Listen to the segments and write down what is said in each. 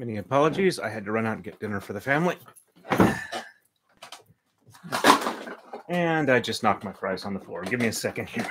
Many apologies. I had to run out and get dinner for the family. And I just knocked my fries on the floor. Give me a second here.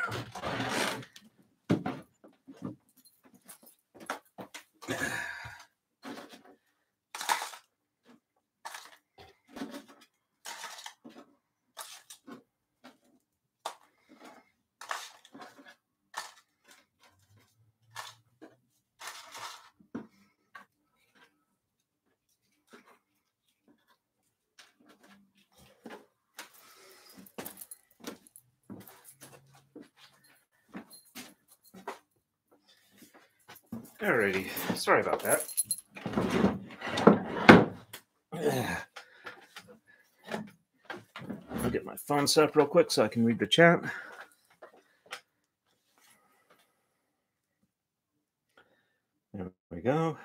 Alrighty, sorry about that. I'll my up real quick so I can read the chat. There we go.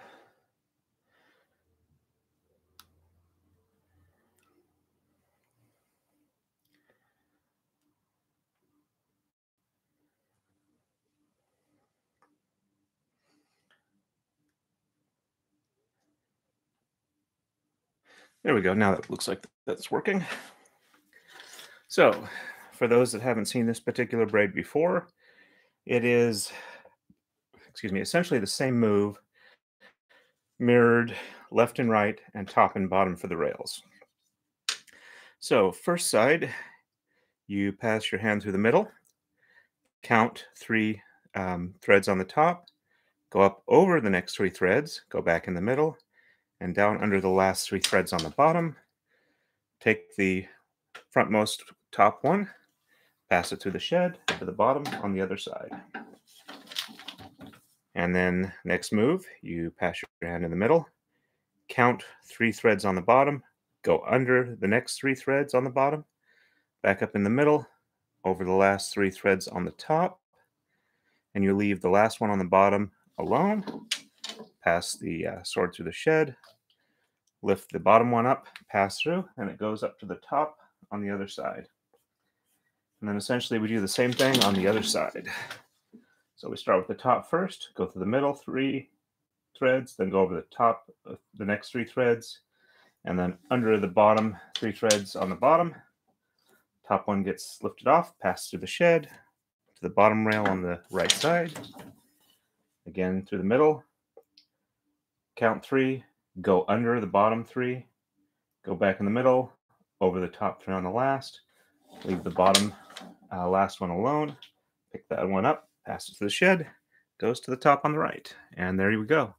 There we go. Now that looks like that's working. So, for those that haven't seen this particular braid before, it is, excuse me, essentially the same move, mirrored left and right, and top and bottom for the rails. So, first side, you pass your hand through the middle, count three um, threads on the top, go up over the next three threads, go back in the middle, and down under the last three threads on the bottom. Take the frontmost top one, pass it through the shed to the bottom on the other side. And then next move, you pass your hand in the middle, count three threads on the bottom, go under the next three threads on the bottom, back up in the middle, over the last three threads on the top, and you leave the last one on the bottom alone pass the uh, sword through the shed, lift the bottom one up, pass through, and it goes up to the top on the other side. And then essentially we do the same thing on the other side. So we start with the top first, go through the middle three threads, then go over the top of the next three threads, and then under the bottom three threads on the bottom. Top one gets lifted off, passed through the shed to the bottom rail on the right side. Again through the middle, count three, go under the bottom three, go back in the middle, over the top three on the last, leave the bottom uh, last one alone, pick that one up, pass it to the shed, goes to the top on the right. And there you go.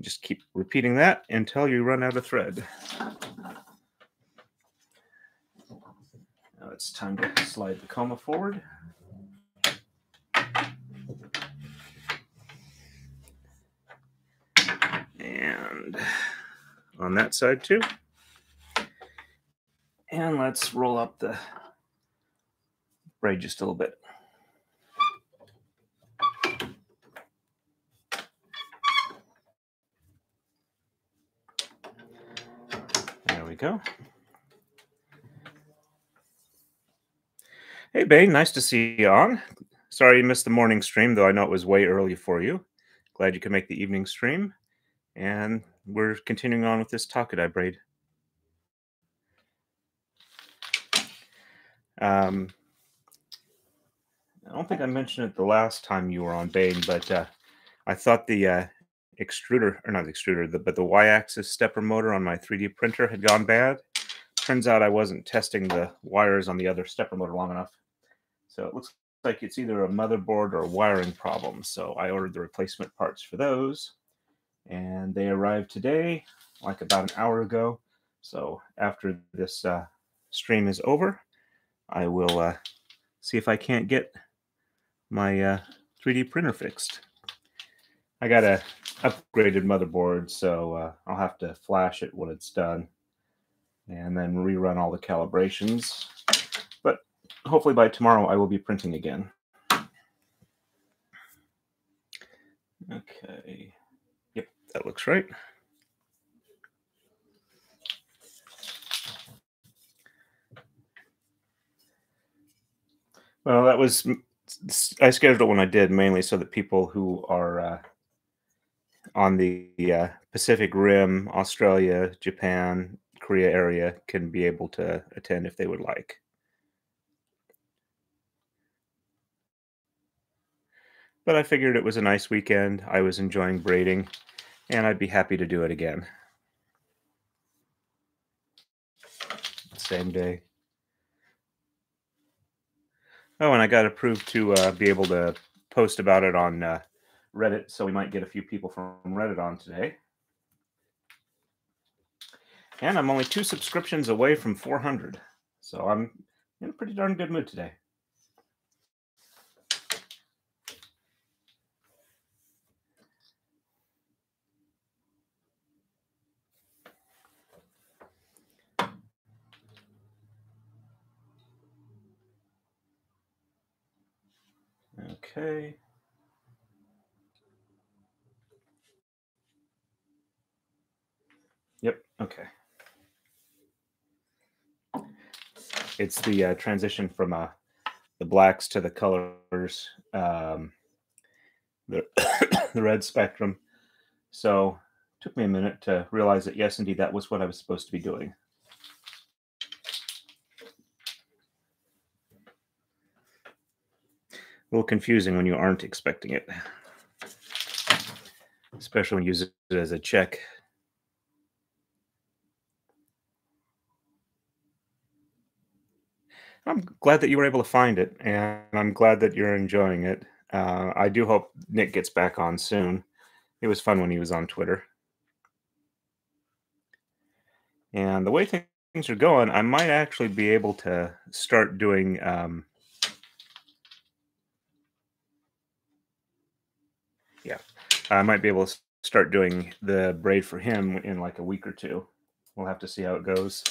Just keep repeating that until you run out of thread. Now it's time to slide the koma forward. and on that side too. And let's roll up the braid just a little bit. There we go. Hey, Bane, nice to see you on. Sorry you missed the morning stream, though I know it was way early for you. Glad you could make the evening stream. And we're continuing on with this Takadai braid. Um, I don't think I mentioned it the last time you were on Bane, but uh, I thought the uh, extruder, or not the extruder, the, but the y-axis stepper motor on my 3D printer had gone bad. Turns out I wasn't testing the wires on the other stepper motor long enough. So it looks like it's either a motherboard or a wiring problem. So I ordered the replacement parts for those and they arrived today, like about an hour ago. So after this uh, stream is over, I will uh, see if I can't get my uh, 3D printer fixed. I got a upgraded motherboard, so uh, I'll have to flash it when it's done, and then rerun all the calibrations. But hopefully by tomorrow I will be printing again. Okay Yep, that looks right. Well, that was I scheduled it when I did mainly so that people who are uh, on the uh, Pacific Rim, Australia, Japan, Korea area can be able to attend if they would like. But I figured it was a nice weekend. I was enjoying braiding, and I'd be happy to do it again. Same day. Oh, and I got approved to uh, be able to post about it on uh, Reddit, so we might get a few people from Reddit on today. And I'm only two subscriptions away from 400, so I'm in a pretty darn good mood today. Okay. Yep. Okay. It's the uh, transition from uh, the blacks to the colors, um, the the red spectrum. So took me a minute to realize that yes, indeed, that was what I was supposed to be doing. Little confusing when you aren't expecting it, especially when you use it as a check. I'm glad that you were able to find it, and I'm glad that you're enjoying it. Uh, I do hope Nick gets back on soon. It was fun when he was on Twitter. And the way things are going, I might actually be able to start doing um, yeah, I might be able to start doing the braid for him in like a week or two. We'll have to see how it goes.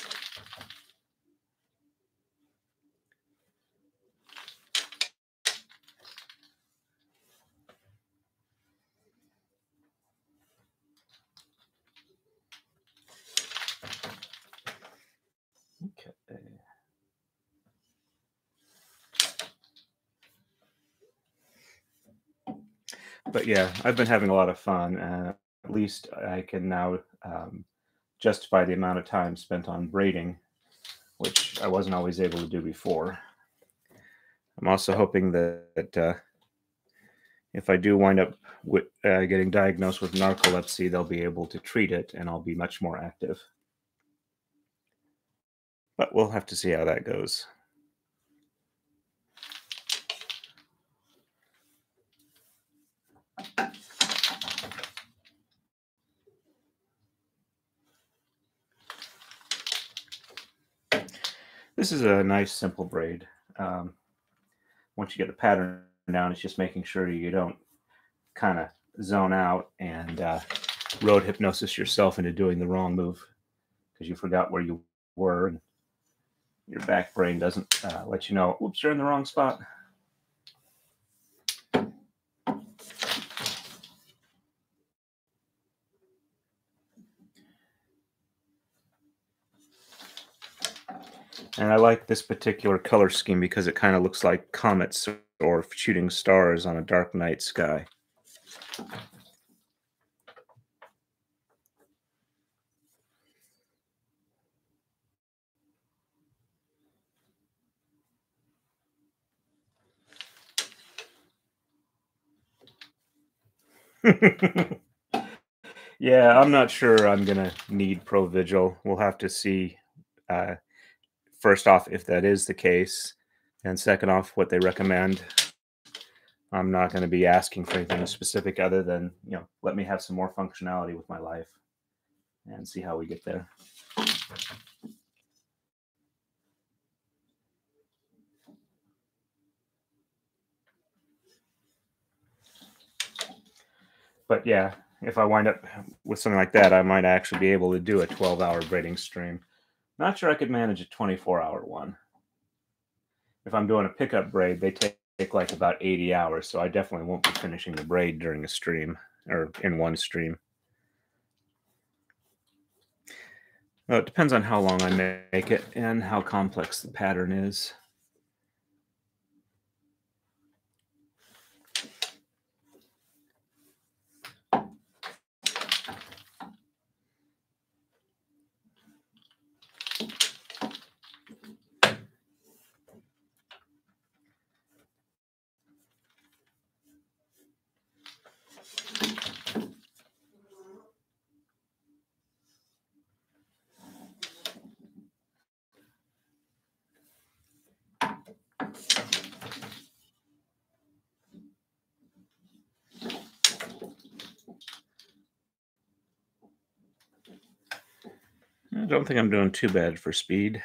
Okay. But yeah, I've been having a lot of fun. Uh, at least I can now um, justify the amount of time spent on braiding, which I wasn't always able to do before. I'm also hoping that, that uh, if I do wind up with, uh, getting diagnosed with narcolepsy, they'll be able to treat it and I'll be much more active. But we'll have to see how that goes. This is a nice simple braid. Um, once you get the pattern down, it's just making sure you don't kind of zone out and uh, road hypnosis yourself into doing the wrong move because you forgot where you were and your back brain doesn't uh, let you know, oops, you're in the wrong spot. And I like this particular color scheme because it kind of looks like comets or shooting stars on a dark night sky. yeah, I'm not sure I'm going to need Provigil. We'll have to see, uh, first off, if that is the case, and second off, what they recommend. I'm not going to be asking for anything specific other than, you know, let me have some more functionality with my life and see how we get there. but yeah, if I wind up with something like that, I might actually be able to do a 12 hour braiding stream. Not sure I could manage a 24 hour one. If I'm doing a pickup braid, they take, take like about 80 hours, so I definitely won't be finishing the braid during a stream or in one stream. Well, it depends on how long I make it and how complex the pattern is. I don't think I'm doing too bad for speed.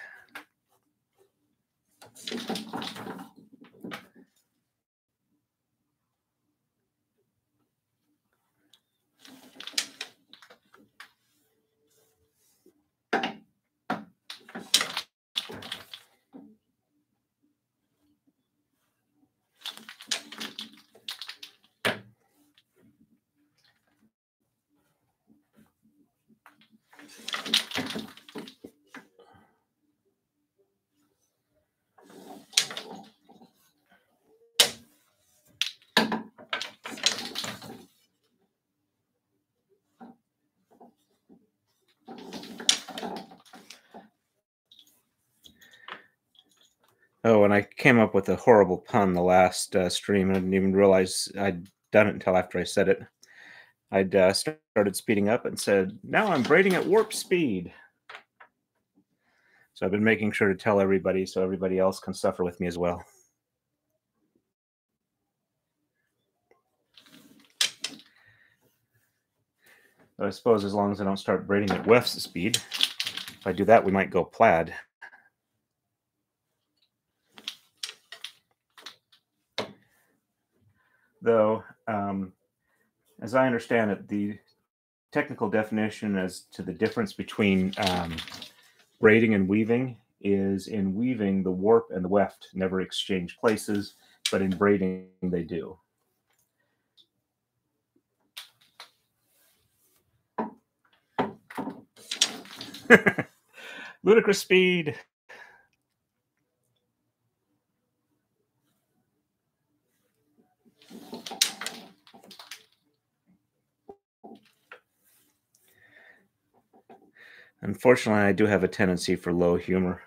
Came up with a horrible pun the last uh, stream. I didn't even realize I'd done it until after I said it. I'd uh, started speeding up and said, Now I'm braiding at warp speed. So I've been making sure to tell everybody so everybody else can suffer with me as well. But I suppose as long as I don't start braiding at weft speed, if I do that, we might go plaid. though, um, as I understand it, the technical definition as to the difference between um, braiding and weaving is in weaving, the warp and the weft never exchange places, but in braiding, they do. Ludicrous speed. Unfortunately, I do have a tendency for low humor.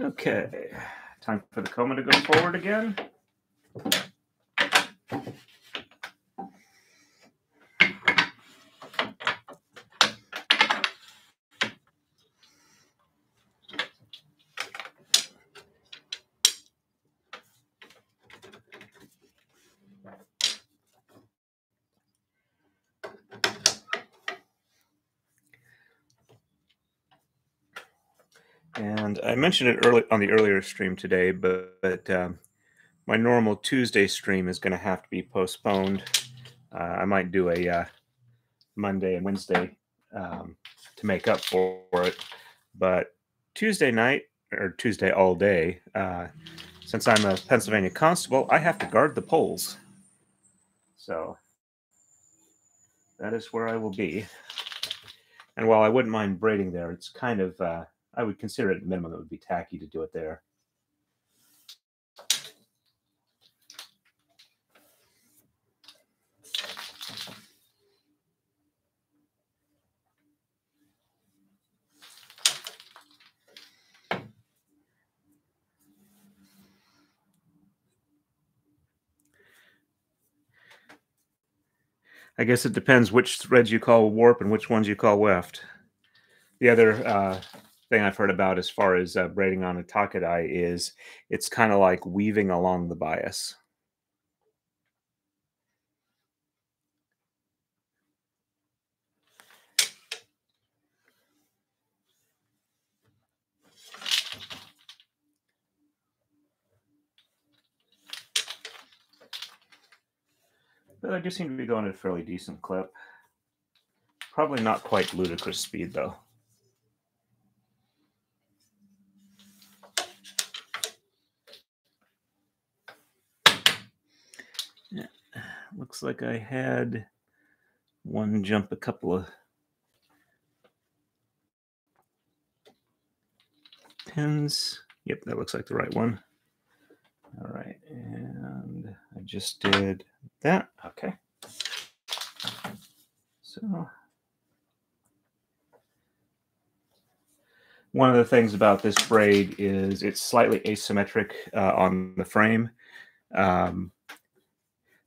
Okay, time for the koma to go forward again. And I mentioned it early on the earlier stream today, but, but um, my normal Tuesday stream is going to have to be postponed. Uh, I might do a uh, Monday and Wednesday um, to make up for it, but Tuesday night or Tuesday all day, uh, since I'm a Pennsylvania constable, I have to guard the polls. So that is where I will be. And while I wouldn't mind braiding there, it's kind of uh, I would consider it minimum it would be tacky to do it there. I guess it depends which threads you call warp and which ones you call weft. The other uh, thing I've heard about as far as uh, braiding on a takadai is it's kind of like weaving along the bias. But I do seem to be going at a fairly decent clip. Probably not quite ludicrous speed, though. Looks like I had one jump a couple of pins. Yep, that looks like the right one. All right, and I just did that. Okay. So one of the things about this braid is it's slightly asymmetric uh, on the frame. Um,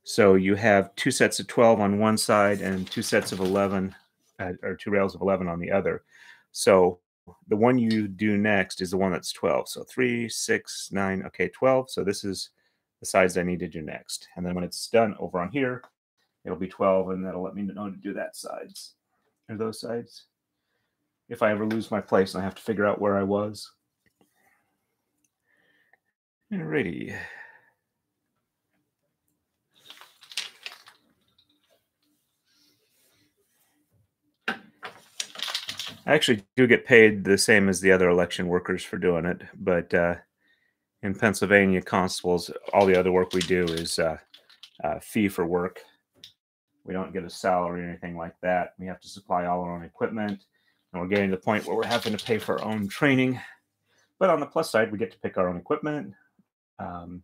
so you have two sets of 12 on one side and two sets of 11 uh, or two rails of 11 on the other. So the one you do next is the one that's 12. So three, six, nine, okay, 12. So this is the size I need to do next. And then when it's done over on here, it'll be 12 and that'll let me know to do that sides. or those sides. If I ever lose my place and I have to figure out where I was. Alrighty. I actually do get paid the same as the other election workers for doing it, but uh, in Pennsylvania, constables, all the other work we do is uh, uh, fee for work. We don't get a salary or anything like that. We have to supply all our own equipment, and we're getting to the point where we're having to pay for our own training. But on the plus side, we get to pick our own equipment. Um,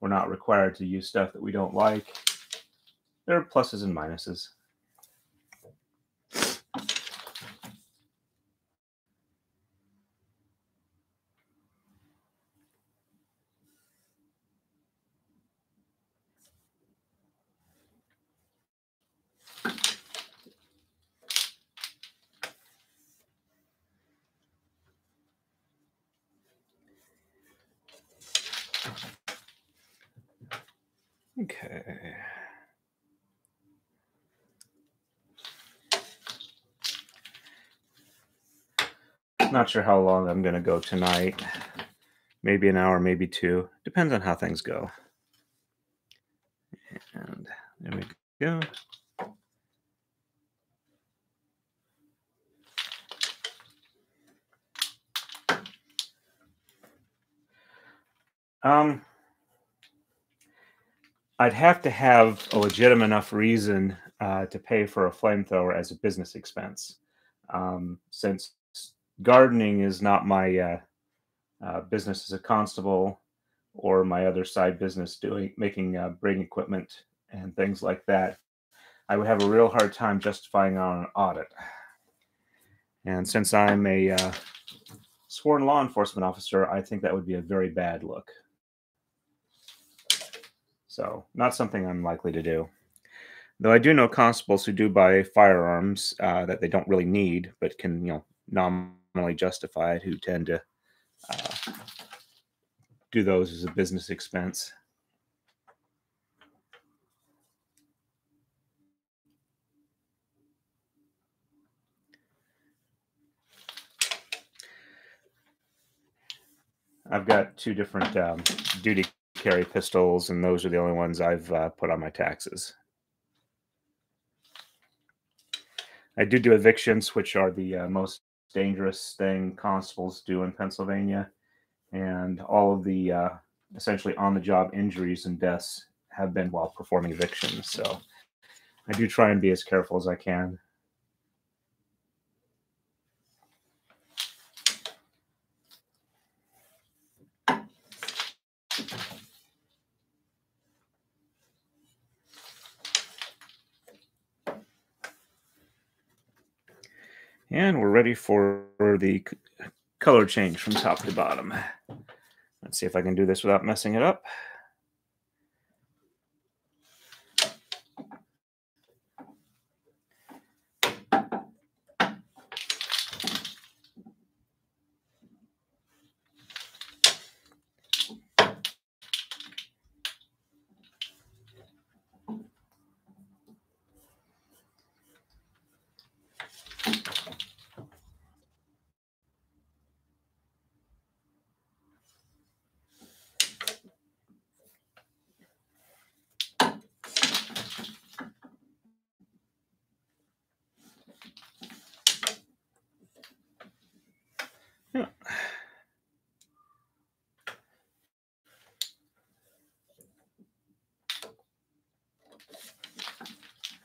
we're not required to use stuff that we don't like. There are pluses and minuses. Okay. Not sure how long I'm going to go tonight. Maybe an hour, maybe two. Depends on how things go. And there we go. Um, I'd have to have a legitimate enough reason uh, to pay for a flamethrower as a business expense. Um, since gardening is not my uh, uh, business as a constable or my other side business doing making uh, equipment and things like that, I would have a real hard time justifying on an audit. And since I'm a uh, sworn law enforcement officer, I think that would be a very bad look. So, not something I'm likely to do. Though I do know constables who do buy firearms uh, that they don't really need, but can, you know, nominally justify justified who tend to uh, do those as a business expense. I've got two different um, duty carry pistols, and those are the only ones I've uh, put on my taxes. I do do evictions, which are the uh, most dangerous thing constables do in Pennsylvania, and all of the uh, essentially on-the-job injuries and deaths have been while performing evictions. So I do try and be as careful as I can. And we're ready for the color change from top to bottom. Let's see if I can do this without messing it up.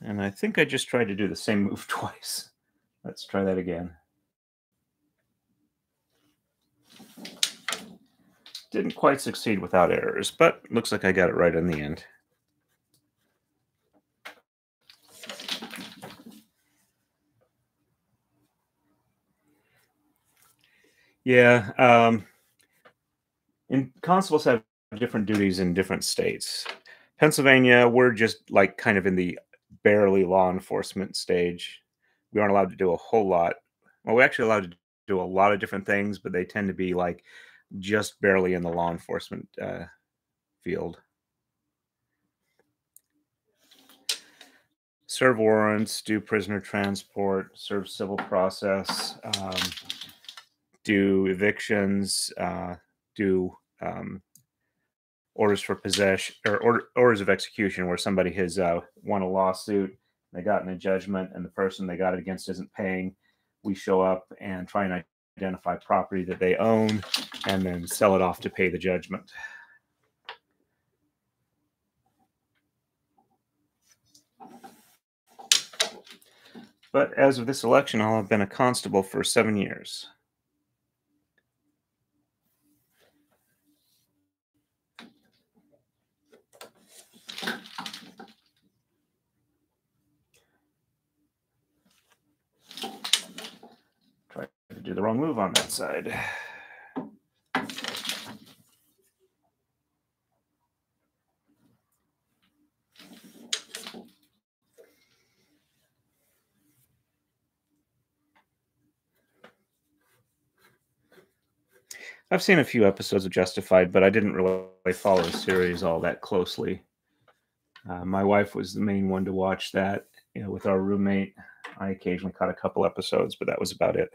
And I think I just tried to do the same move twice. Let's try that again. Didn't quite succeed without errors, but looks like I got it right in the end. Yeah, um, and constables have different duties in different states. Pennsylvania, we're just like kind of in the barely law enforcement stage. We aren't allowed to do a whole lot. Well, we're actually allowed to do a lot of different things, but they tend to be like just barely in the law enforcement uh, field. serve warrants, do prisoner transport, serve civil process, um, do evictions, uh, do um, orders for possession or order, orders of execution where somebody has uh, won a lawsuit, they got in a judgment, and the person they got it against isn't paying. We show up and try and identify property that they own and then sell it off to pay the judgment. But as of this election, I'll have been a constable for seven years. Try to do the wrong move on that side. I've seen a few episodes of Justified, but I didn't really follow the series all that closely. Uh, my wife was the main one to watch that. You know, with our roommate, I occasionally caught a couple episodes, but that was about it.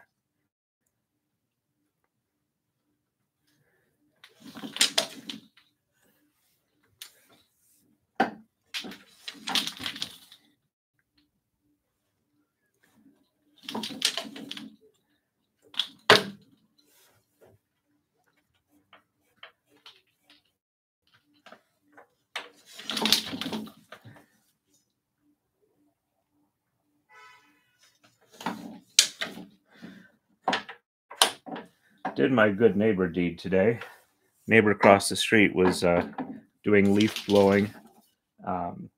did my good neighbor deed today. Neighbor across the street was uh, doing leaf blowing um,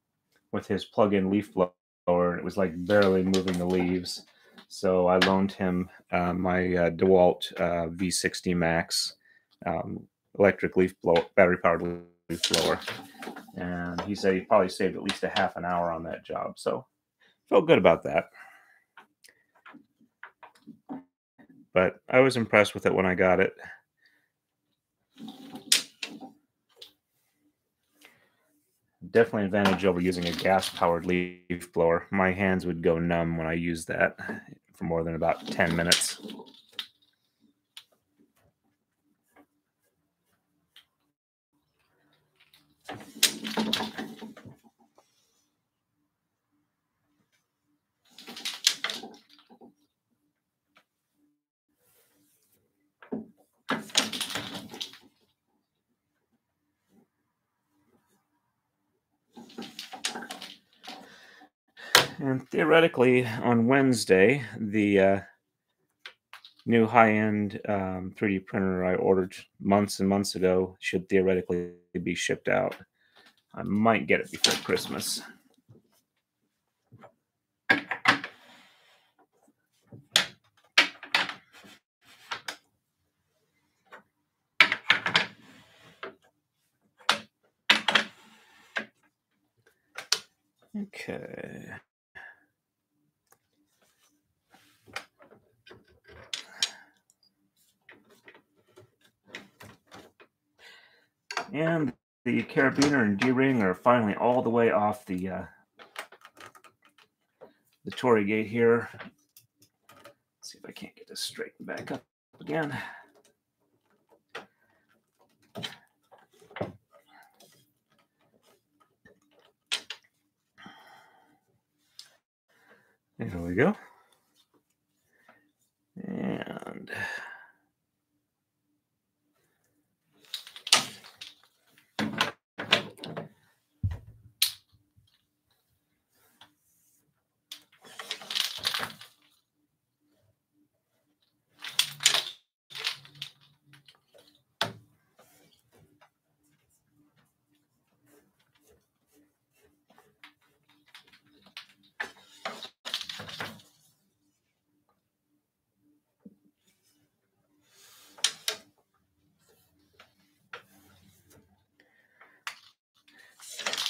with his plug-in leaf blower, and it was like barely moving the leaves. So I loaned him uh, my uh, DeWalt uh, V60 Max um, electric leaf blower, battery-powered leaf blower, and he said he probably saved at least a half an hour on that job. So felt good about that. But I was impressed with it when I got it. Definitely an advantage over using a gas powered leaf blower. My hands would go numb when I used that for more than about 10 minutes. And theoretically, on Wednesday, the uh, new high-end um, 3D printer I ordered months and months ago should theoretically be shipped out. I might get it before Christmas. Okay. And the carabiner and D-ring are finally all the way off the uh, the torii gate here. Let's see if I can't get this straightened back up again. There we go. And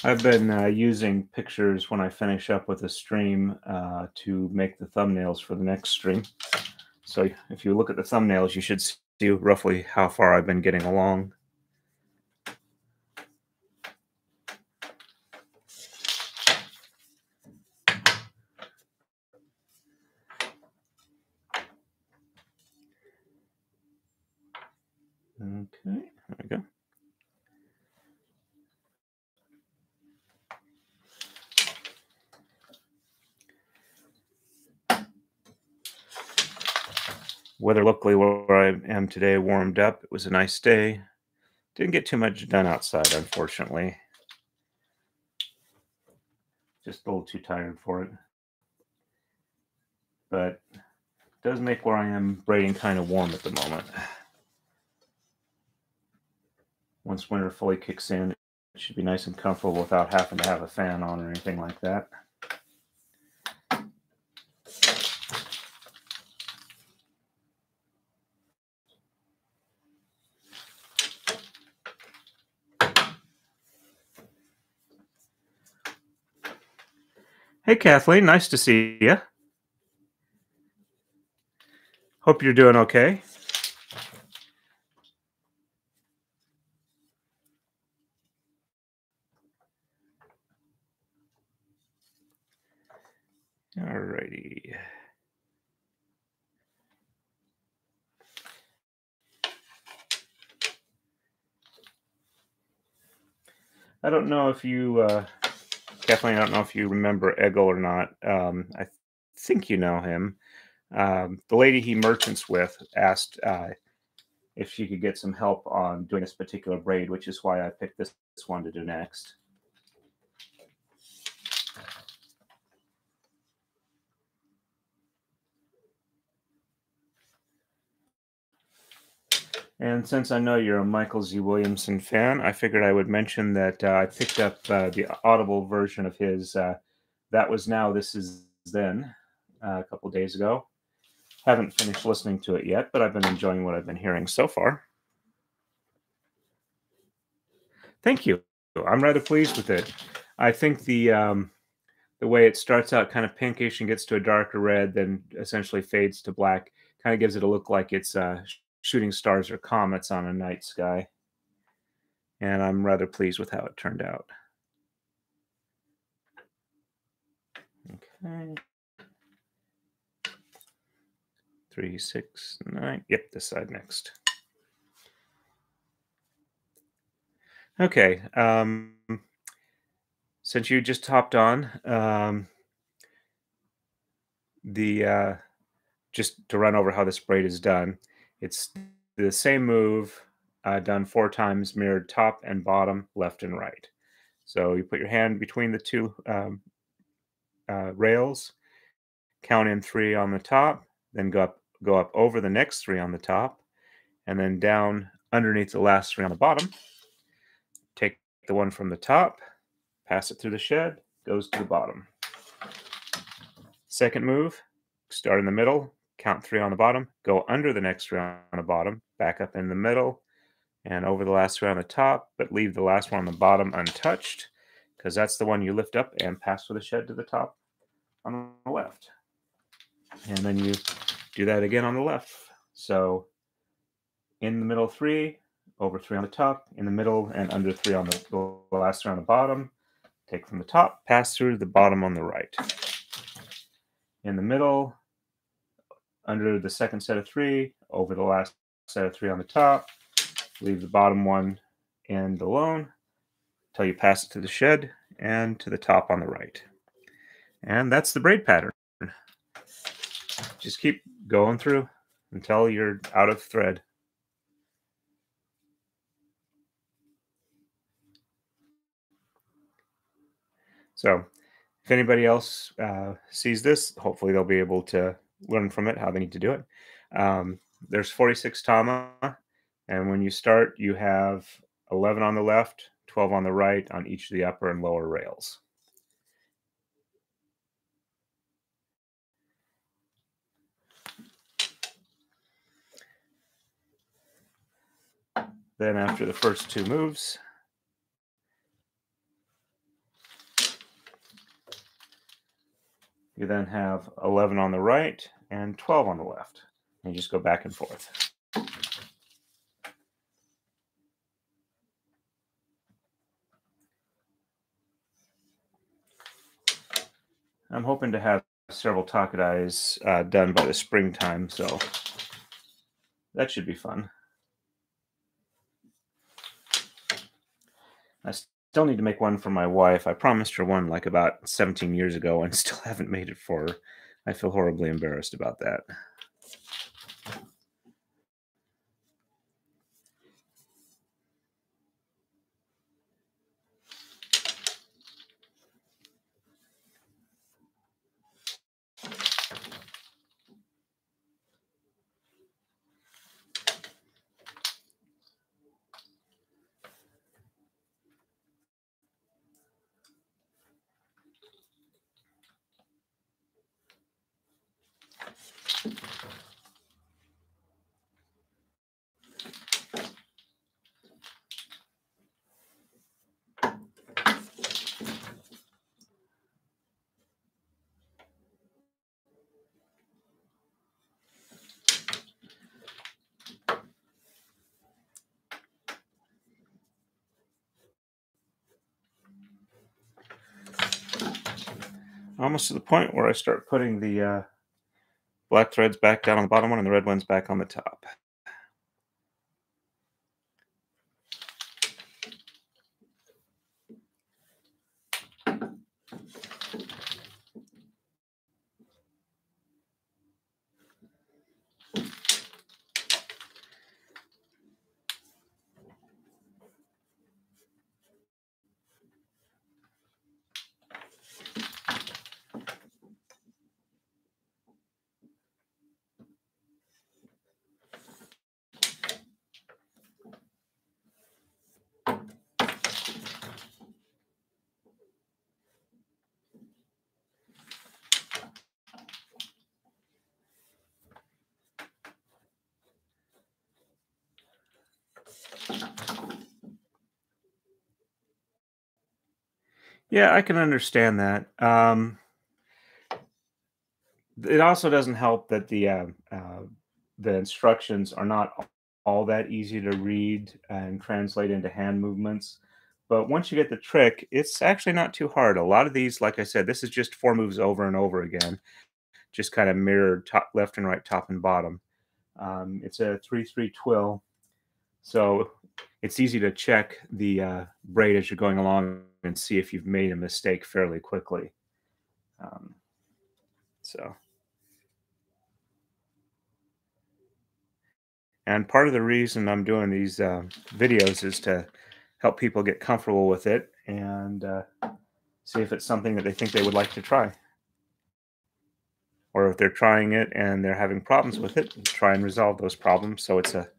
I've been uh, using pictures when I finish up with a stream uh, to make the thumbnails for the next stream. So if you look at the thumbnails, you should see roughly how far I've been getting along. Okay, there we go. Weather locally where I am today warmed up. It was a nice day. Didn't get too much done outside, unfortunately. Just a little too tired for it. But it does make where I am braiding kind of warm at the moment. Once winter fully kicks in, it should be nice and comfortable without having to have a fan on or anything like that. Hey, Kathleen, nice to see you. Hope you're doing okay. All righty. I don't know if you uh, Kathleen, I don't know if you remember Eggle or not. Um, I think you know him. Um, the lady he merchants with asked uh, if she could get some help on doing this particular braid, which is why I picked this, this one to do next. And since I know you're a Michael Z. Williamson fan, I figured I would mention that uh, I picked up uh, the Audible version of his uh, That Was Now, This Is Then uh, a couple days ago. Haven't finished listening to it yet, but I've been enjoying what I've been hearing so far. Thank you. I'm rather pleased with it. I think the um, the way it starts out kind of pinkish and gets to a darker red, then essentially fades to black, kind of gives it a look like it's uh, shooting stars or comets on a night sky. And I'm rather pleased with how it turned out. Okay. Three, six, nine. Yep, this side next. Okay. Um, since you just hopped on, um, the uh, just to run over how this braid is done. It's the same move uh, done four times, mirrored top and bottom, left and right. So you put your hand between the two um, uh, rails, count in three on the top, then go up, go up over the next three on the top, and then down underneath the last three on the bottom. Take the one from the top, pass it through the shed, goes to the bottom. Second move, start in the middle, count three on the bottom, go under the next three on the bottom, back up in the middle, and over the last three on the top, but leave the last one on the bottom untouched because that's the one you lift up and pass with the shed to the top on the left. And then you do that again on the left. So in the middle three, over three on the top, in the middle, and under three on the, the last three on the bottom. Take from the top, pass through the bottom on the right. In the middle, under the second set of three, over the last set of three on the top, leave the bottom one end alone until you pass it to the shed and to the top on the right. And that's the braid pattern. Just keep going through until you're out of thread. So if anybody else uh, sees this, hopefully they'll be able to learn from it how they need to do it. Um, there's 46 tama, and when you start, you have 11 on the left, 12 on the right on each of the upper and lower rails. Then after the first two moves, You then have 11 on the right and 12 on the left. And you just go back and forth. I'm hoping to have several Takadais uh, done by the springtime, so that should be fun still need to make one for my wife. I promised her one like about 17 years ago and still haven't made it for her. I feel horribly embarrassed about that. To the point where I start putting the uh, black threads back down on the bottom one and the red ones back on the top. Yeah, I can understand that. Um, it also doesn't help that the uh, uh, the instructions are not all that easy to read and translate into hand movements. But once you get the trick, it's actually not too hard. A lot of these, like I said, this is just four moves over and over again, just kind of mirrored top, left and right, top and bottom. Um, it's a 3-3 twill. So it's easy to check the uh, braid as you're going along and see if you've made a mistake fairly quickly. Um, so, and part of the reason I'm doing these uh, videos is to help people get comfortable with it and uh, see if it's something that they think they would like to try. Or if they're trying it and they're having problems with it, try and resolve those problems so it's a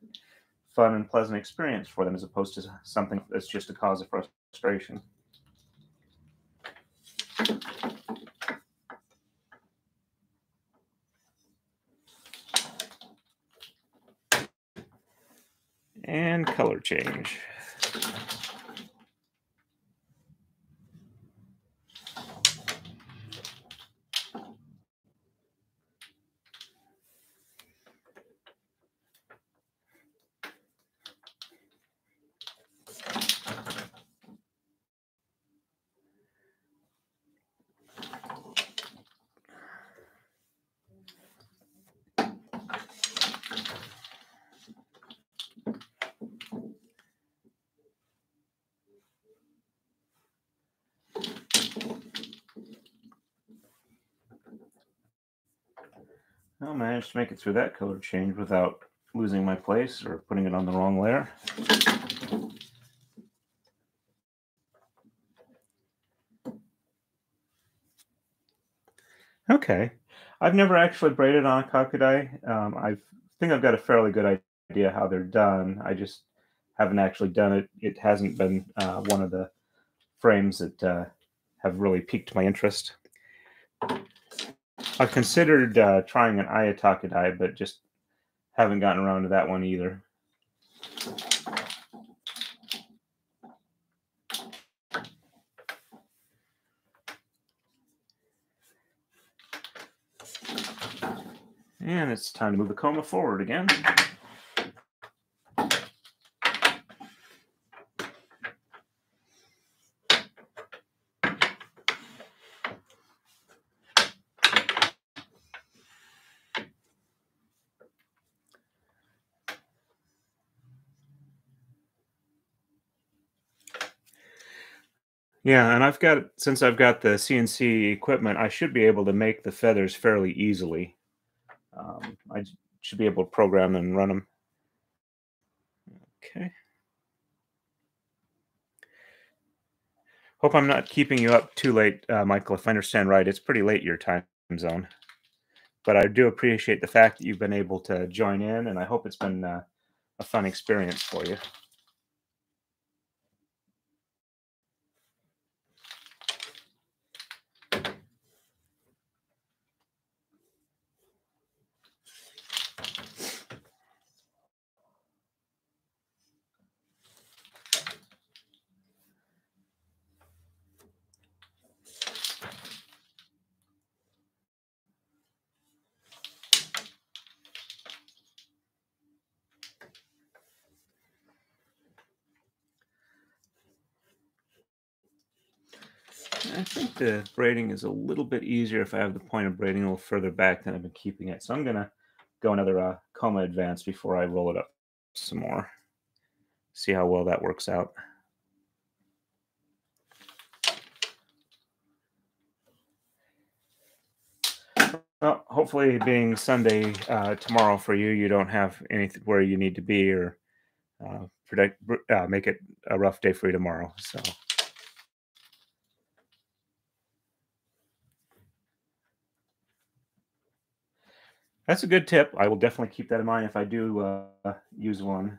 fun and pleasant experience for them as opposed to something that's just a cause of frustration. And color change. I managed to make it through that color change without losing my place or putting it on the wrong layer. Okay. I've never actually braided on a kakudai. Um, I think I've got a fairly good idea how they're done. I just haven't actually done it. It hasn't been uh, one of the frames that uh, have really piqued my interest. I've considered uh, trying an Ayatakadai, but just haven't gotten around to that one either. And it's time to move the koma forward again. Yeah, and I've got since I've got the CNC equipment, I should be able to make the feathers fairly easily. Um, I should be able to program and run them. Okay. Hope I'm not keeping you up too late, uh, Michael. If I understand right, it's pretty late your time zone. But I do appreciate the fact that you've been able to join in, and I hope it's been uh, a fun experience for you. I think the braiding is a little bit easier if I have the point of braiding a little further back than I've been keeping it. So I'm going to go another uh, Advance before I roll it up some more. See how well that works out. Well, hopefully being Sunday uh, tomorrow for you, you don't have anything where you need to be or uh, predict, uh, make it a rough day for you tomorrow. So. That's a good tip. I will definitely keep that in mind if I do uh, use one.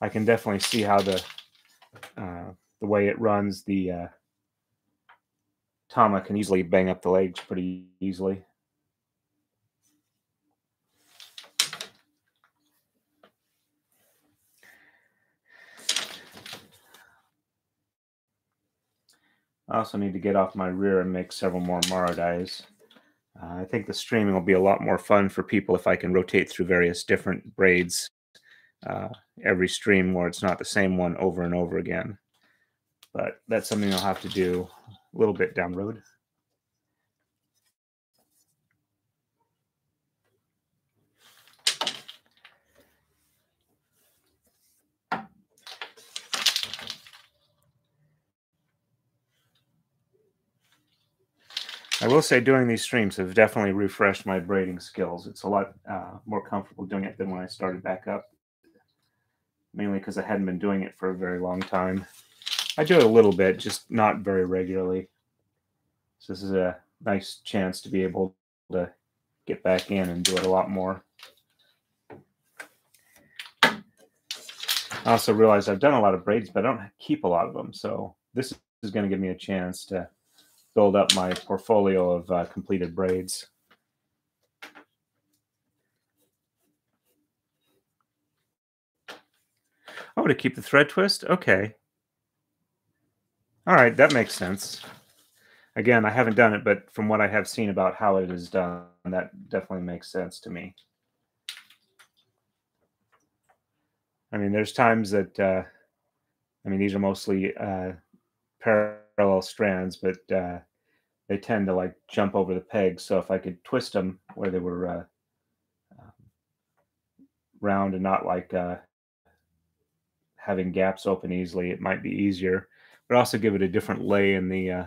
I can definitely see how the uh, the way it runs, the uh, Tama can easily bang up the legs pretty easily. I also need to get off my rear and make several more marudais. Uh, I think the streaming will be a lot more fun for people if I can rotate through various different braids uh, every stream where it's not the same one over and over again. But that's something I'll have to do a little bit down the road. Will say doing these streams have definitely refreshed my braiding skills. It's a lot uh, more comfortable doing it than when I started back up, mainly because I hadn't been doing it for a very long time. I do it a little bit, just not very regularly. So this is a nice chance to be able to get back in and do it a lot more. I also realized I've done a lot of braids, but I don't keep a lot of them. So this is going to give me a chance to build up my portfolio of uh, completed braids. Oh, to keep the thread twist? Okay. All right, that makes sense. Again, I haven't done it, but from what I have seen about how it is done, that definitely makes sense to me. I mean, there's times that, uh, I mean, these are mostly uh, parallel strands, but uh, they tend to like jump over the pegs. So if I could twist them where they were uh, um, round and not like uh, having gaps open easily, it might be easier. But also give it a different lay in the uh,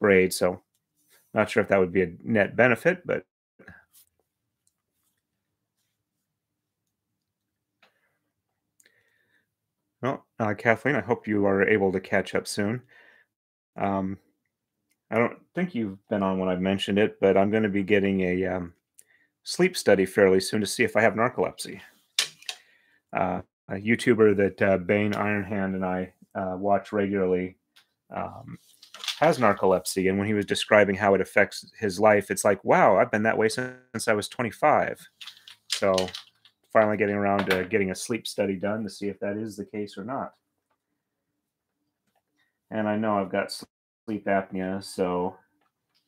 braid. So not sure if that would be a net benefit, but Well, uh, Kathleen, I hope you are able to catch up soon. Um, I don't think you've been on when I've mentioned it, but I'm going to be getting a um, sleep study fairly soon to see if I have narcolepsy. Uh, a YouTuber that uh, Bane Ironhand and I uh, watch regularly um, has narcolepsy, and when he was describing how it affects his life, it's like, wow, I've been that way since I was 25. So finally getting around to getting a sleep study done to see if that is the case or not. And I know I've got sleep apnea, so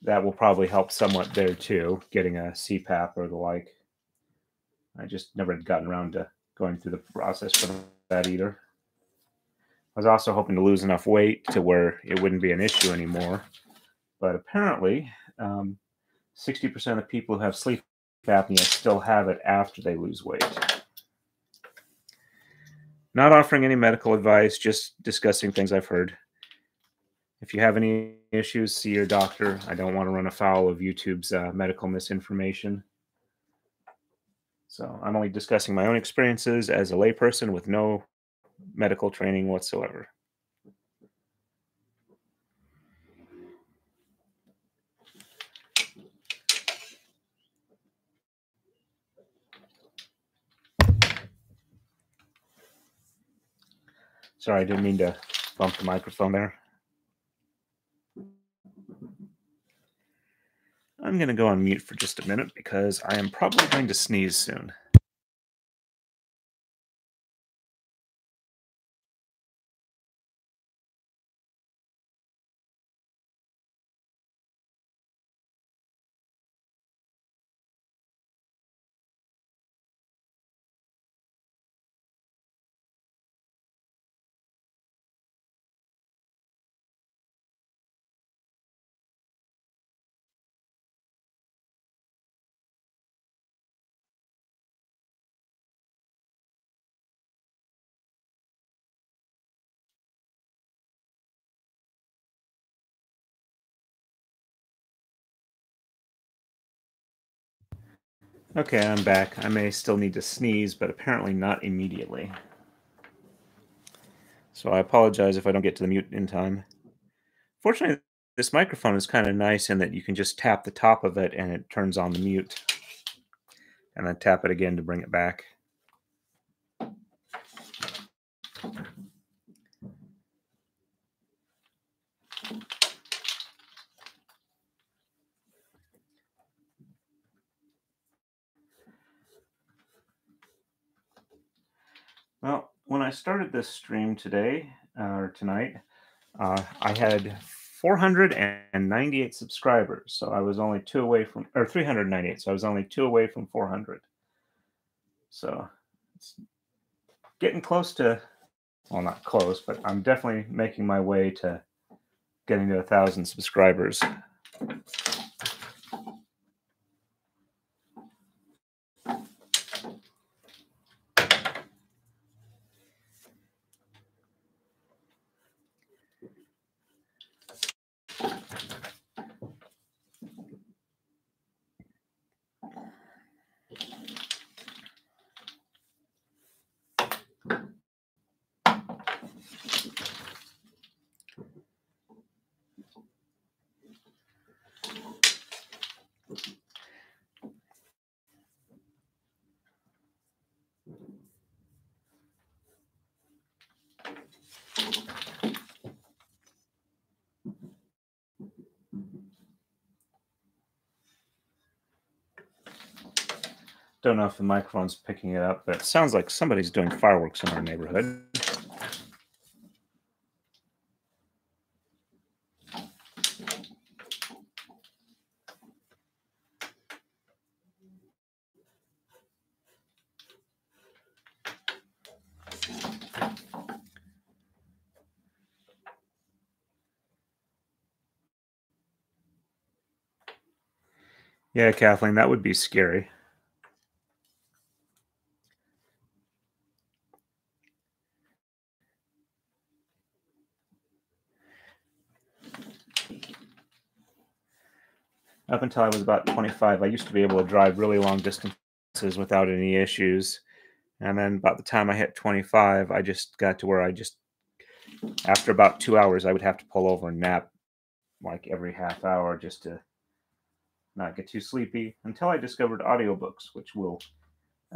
that will probably help somewhat there too, getting a CPAP or the like. I just never had gotten around to going through the process for that either. I was also hoping to lose enough weight to where it wouldn't be an issue anymore. But apparently, um, 60% of people who have sleep apnea still have it after they lose weight. Not offering any medical advice, just discussing things I've heard. If you have any issues, see your doctor. I don't want to run afoul of YouTube's uh, medical misinformation. So I'm only discussing my own experiences as a layperson with no medical training whatsoever. Sorry, I didn't mean to bump the microphone there. I'm going to go on mute for just a minute because I am probably going to sneeze soon. Okay, I'm back. I may still need to sneeze, but apparently not immediately. So I apologize if I don't get to the mute in time. Fortunately, this microphone is kind of nice in that you can just tap the top of it and it turns on the mute. And then tap it again to bring it back. Well, when I started this stream today uh, or tonight, uh, I had 498 subscribers. So I was only two away from, or 398. So I was only two away from 400. So it's getting close to, well, not close, but I'm definitely making my way to getting to a thousand subscribers. Don't know if the microphone's picking it up, but it sounds like somebody's doing fireworks in our neighborhood. Yeah, Kathleen, that would be scary. Up until I was about 25, I used to be able to drive really long distances without any issues. And then about the time I hit 25, I just got to where I just, after about two hours, I would have to pull over and nap like every half hour just to not get too sleepy until I discovered audiobooks, which will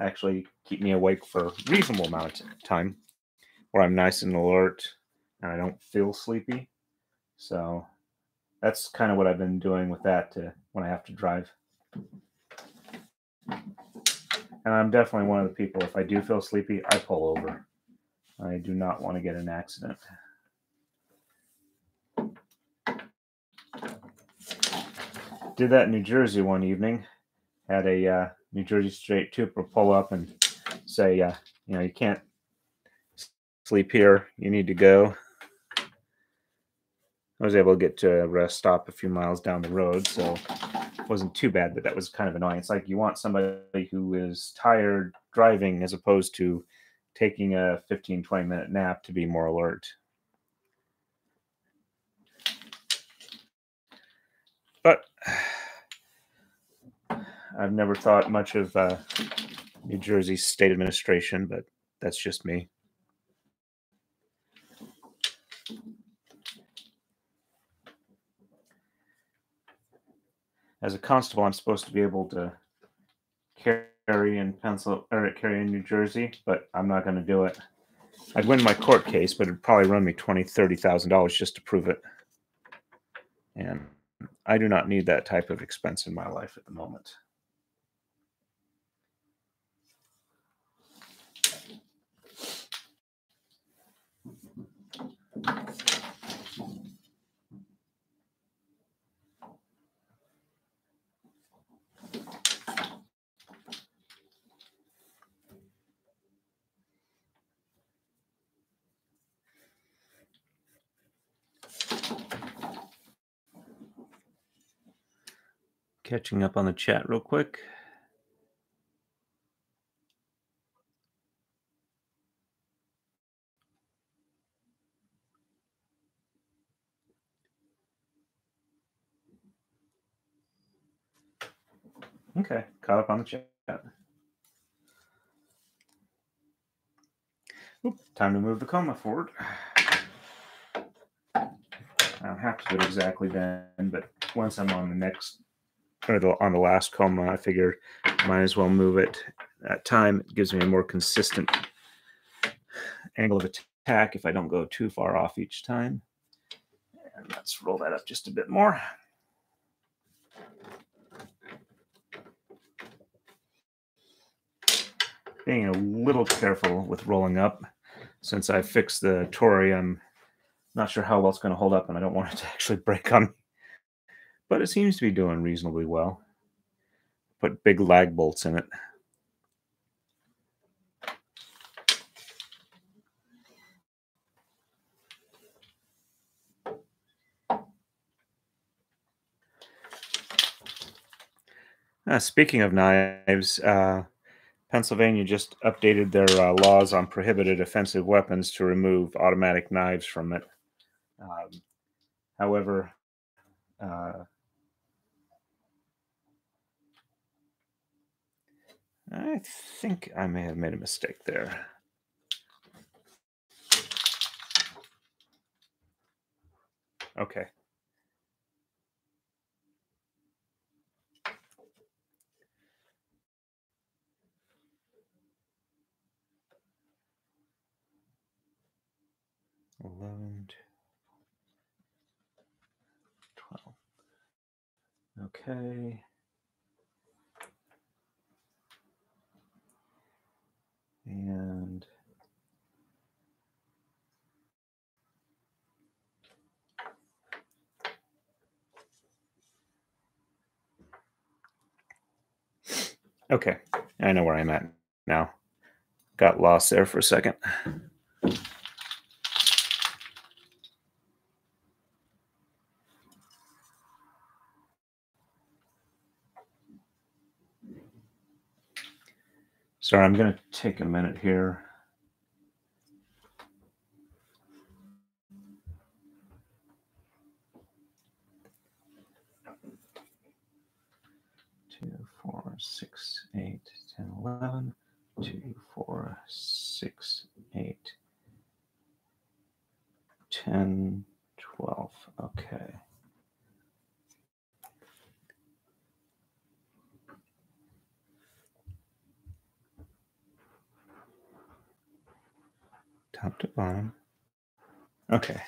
actually keep me awake for a reasonable amount of time where I'm nice and alert and I don't feel sleepy. So that's kind of what I've been doing with that to, when I have to drive. And I'm definitely one of the people, if I do feel sleepy, I pull over. I do not want to get an accident. Did that in New Jersey one evening. Had a uh, New Jersey State Trooper pull up and say, uh, you know, you can't sleep here. You need to go. I was able to get to a rest stop a few miles down the road, so it wasn't too bad. But that was kind of annoying. It's like you want somebody who is tired driving as opposed to taking a 15 20 minute nap to be more alert. But I've never thought much of uh, New Jersey state administration, but that's just me. As a constable, I'm supposed to be able to carry in Pencil or carry in New Jersey, but I'm not going to do it. I'd win my court case, but it'd probably run me twenty, thirty thousand dollars just to prove it. And I do not need that type of expense in my life at the moment. Catching up on the chat real quick. Okay, caught up on the chat. Oop, time to move the koma forward. I don't have to do it exactly then, but once I'm on the next or the, on the last koma, I figure might as well move it. That time it gives me a more consistent angle of attack if I don't go too far off each time. And let's roll that up just a bit more. being a little careful with rolling up since I fixed the torii. I'm not sure how well it's going to hold up, and I don't want it to actually break on. But it seems to be doing reasonably well. Put big lag bolts in it. Uh, speaking of knives, uh, Pennsylvania just updated their uh, laws on prohibited offensive weapons to remove automatic knives from it. Um, however, I think I may have made a mistake there. Okay. Eleven, twelve. Okay. And okay, I know where I'm at now. Got lost there for a second. Sorry, I'm going to take a minute here. Two, four, six, eight, ten, eleven. Two, four, six, eight, ten, twelve. Okay. Top to bottom. Okay.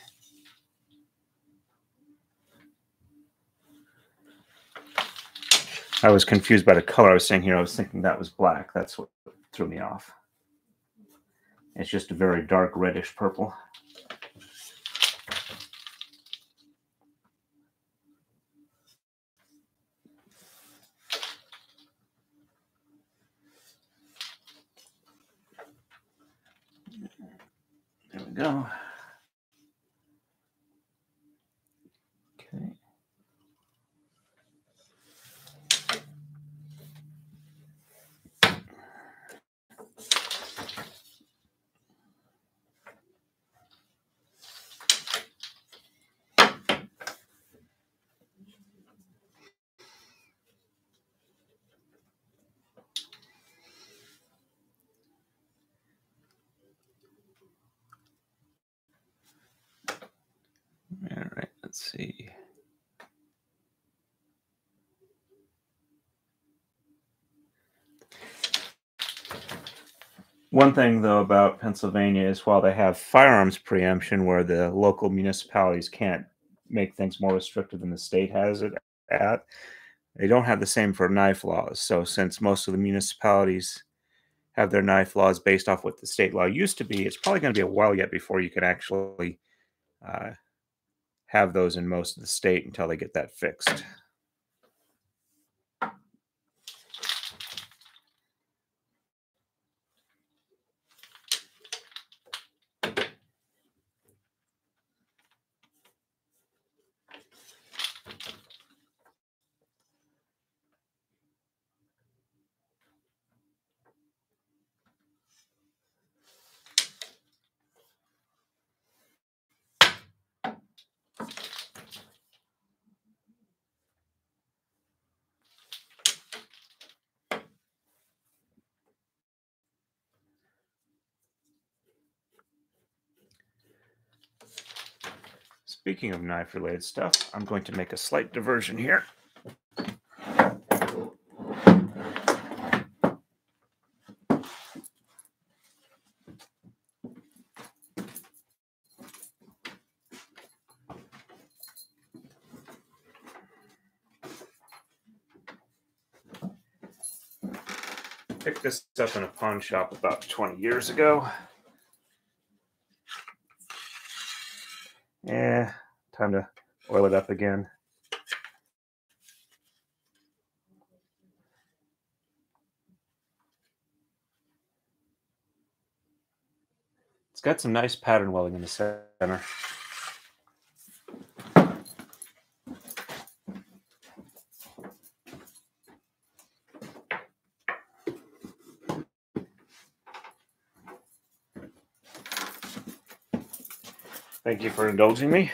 I was confused by the color I was saying here. I was thinking that was black. That's what threw me off. It's just a very dark reddish purple. Go. Okay. let's see. One thing, though, about Pennsylvania is while they have firearms preemption, where the local municipalities can't make things more restrictive than the state has it at, they don't have the same for knife laws. So, since most of the municipalities have their knife laws based off what the state law used to be, it's probably going to be a while yet before you can actually uh, have those in most of the state until they get that fixed. Speaking of knife related stuff, I'm going to make a slight diversion here. Picked this up in a pawn shop about 20 years ago. Yeah, time to oil it up again. It's got some nice pattern welding in the center. Thank you for indulging me.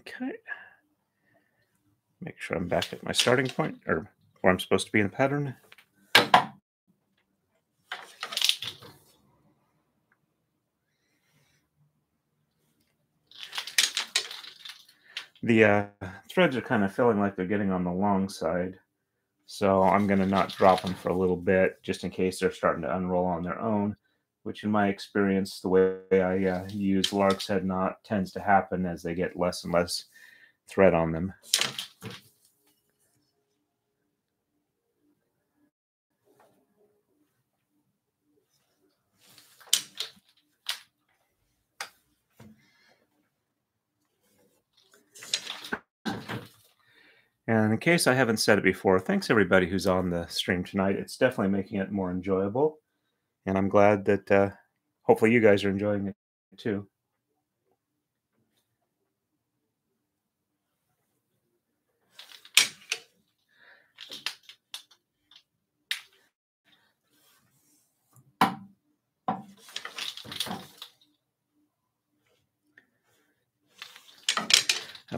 Okay. Make sure Back at my starting point or where I'm supposed to be in the pattern. The uh, threads are kind of feeling like they're getting on the long side. So I'm going to not drop them for a little bit just in case they're starting to unroll on their own, which in my experience, the way I uh, use Lark's head knot tends to happen as they get less and less thread on them. And in case I haven't said it before, thanks everybody who's on the stream tonight. It's definitely making it more enjoyable. And I'm glad that uh, hopefully you guys are enjoying it too.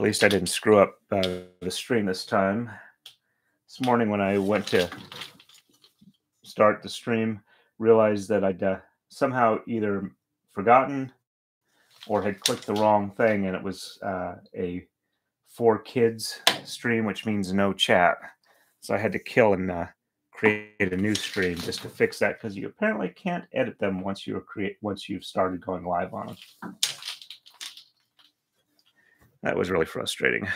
At least I didn't screw up uh, the stream this time. This morning when I went to start the stream, realized that I'd uh, somehow either forgotten or had clicked the wrong thing, and it was uh, a for kids stream, which means no chat. So I had to kill and uh, create a new stream just to fix that because you apparently can't edit them once you create once you've started going live on them. That was really frustrating.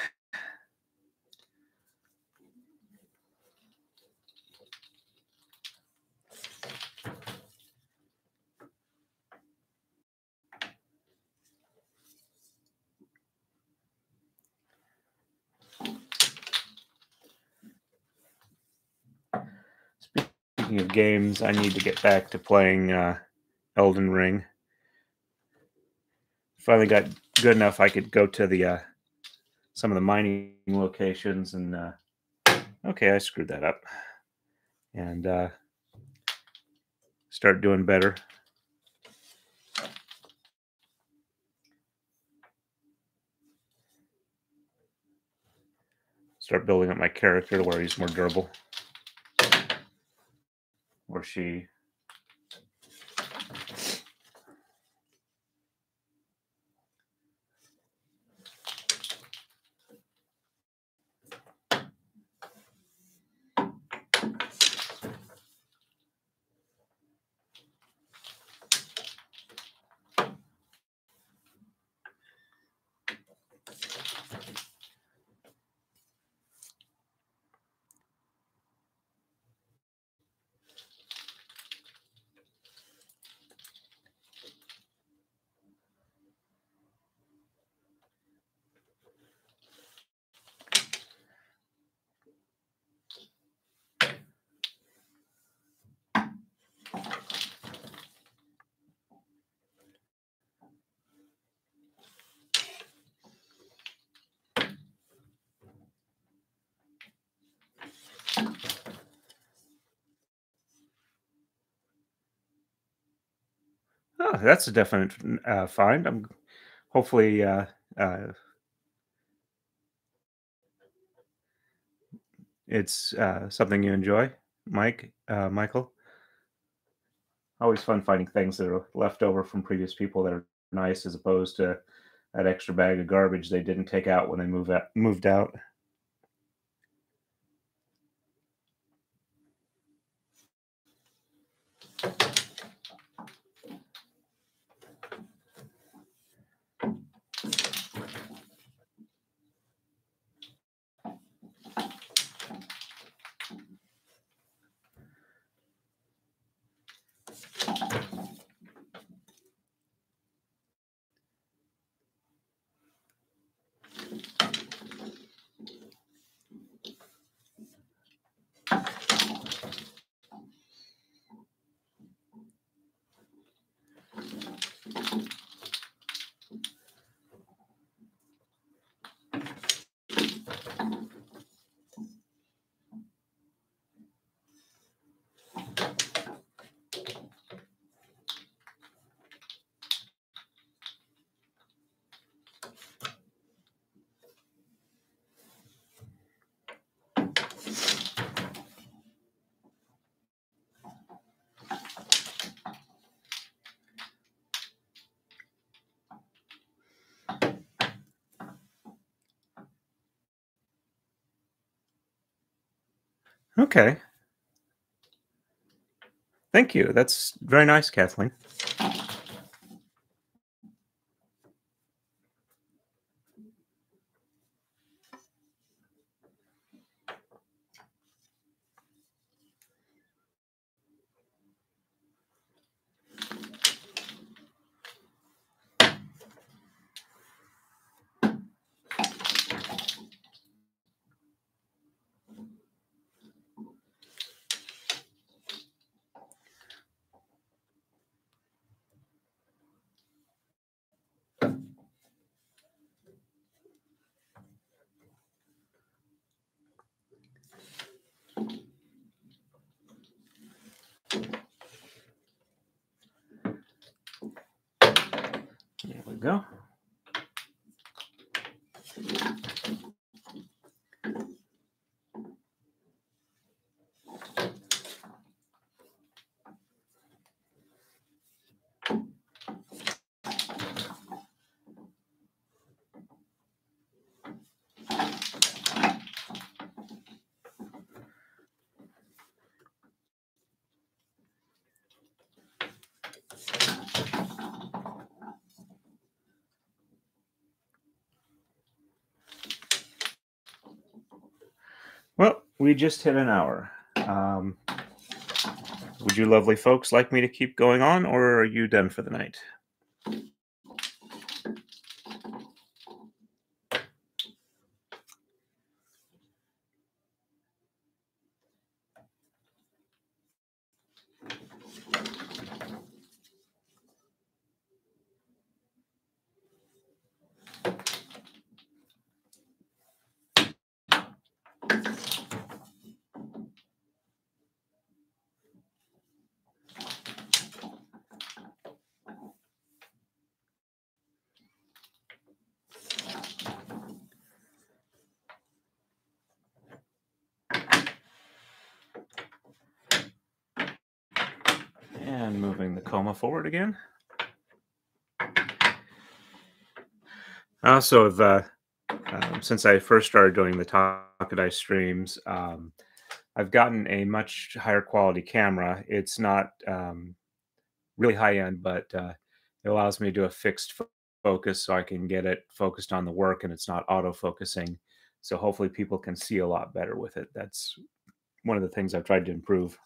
Speaking of games, I need to get back to playing uh, Elden Ring. Finally got good enough, I could go to the uh, some of the mining locations and uh, okay, I screwed that up and uh, start doing better. Start building up my character to where he's more durable or she. That's a definite uh, find. I'm hopefully uh, uh, it's uh, something you enjoy, Mike, uh, Michael. Always fun finding things that are left over from previous people that are nice, as opposed to that extra bag of garbage they didn't take out when they move out, moved out. Okay. Thank you. That's very nice, Kathleen. There we go. Well, we just hit an hour. Um, would you lovely folks like me to keep going on, or are you done for the night? Moving the koma forward again. Also, have, uh, um, since I first started doing the Talk streams, um, I've gotten a much higher quality camera. It's not um, really high end, but uh, it allows me to do a fixed focus so I can get it focused on the work and it's not auto focusing. So hopefully people can see a lot better with it. That's one of the things I've tried to improve.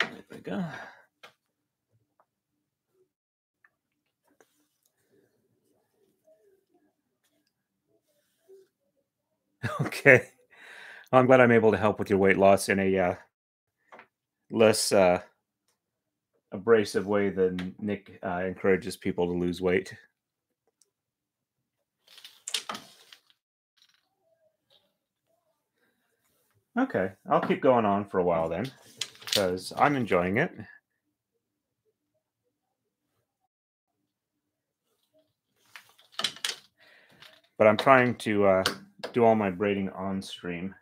There we go. Okay. Well, I'm glad I'm able to help with your weight loss in a uh, less uh, abrasive way than Nick uh, encourages people to lose weight. Okay, I'll keep going on for a while then, because I'm enjoying it. But I'm trying to uh, do all my braiding on stream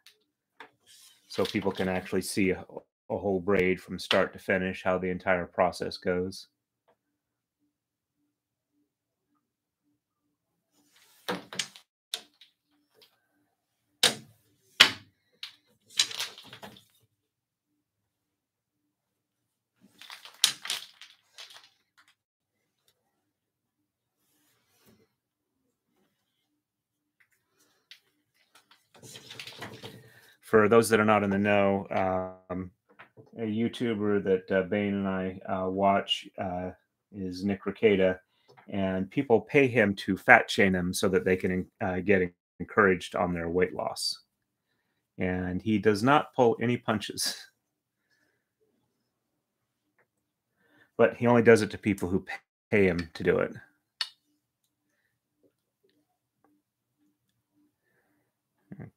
so people can actually see a, whole braid from start to finish, how the entire process goes. For those that are not in the know, um, a YouTuber that uh, Bain and I uh, watch uh, is Nick Rekieta, and people pay him to fat chain them so that they can uh, get encouraged on their weight loss. And he does not pull any punches. But he only does it to people who pay him to do it.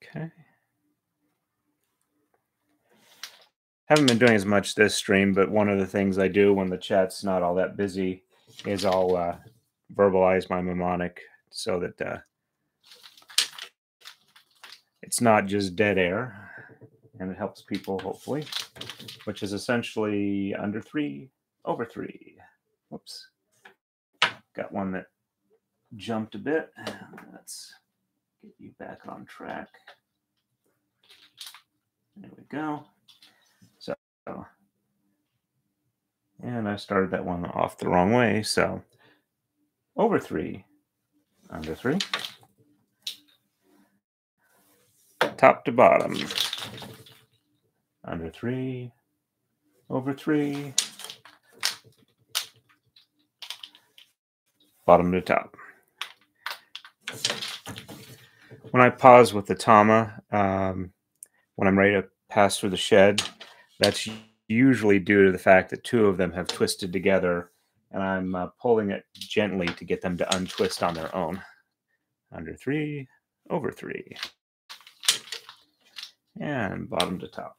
Okay. Haven't been doing as much this stream, but one of the things I do when the chat's not all that busy is I'll uh, verbalize my mnemonic so that uh, it's not just dead air and it helps people hopefully, which is essentially under three, over three. Whoops. Got one that jumped a bit. Let's get you back on track. There we go. And I started that one off the wrong way. So over three, under three, top to bottom, under three, over three, bottom to top. When I pause with the Tama, um, when I'm ready to pass through the shed, that's usually due to the fact that two of them have twisted together, and I'm uh, pulling it gently to get them to untwist on their own. Under three, over three, and bottom to top.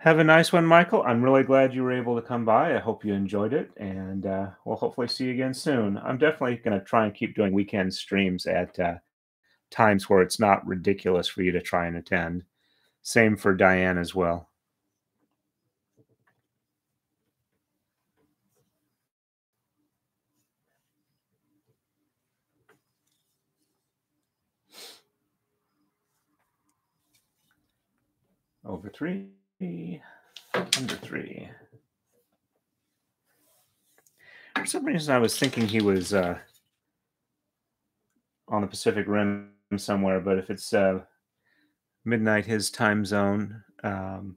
Have a nice one, Michael. I'm really glad you were able to come by. I hope you enjoyed it, and uh, we'll hopefully see you again soon. I'm definitely going to try and keep doing weekend streams at uh, times where it's not ridiculous for you to try and attend. Same for Diane as well. Over three under three. For some reason, I was thinking he was uh, on the Pacific Rim somewhere, but if it's uh, midnight his time zone, um,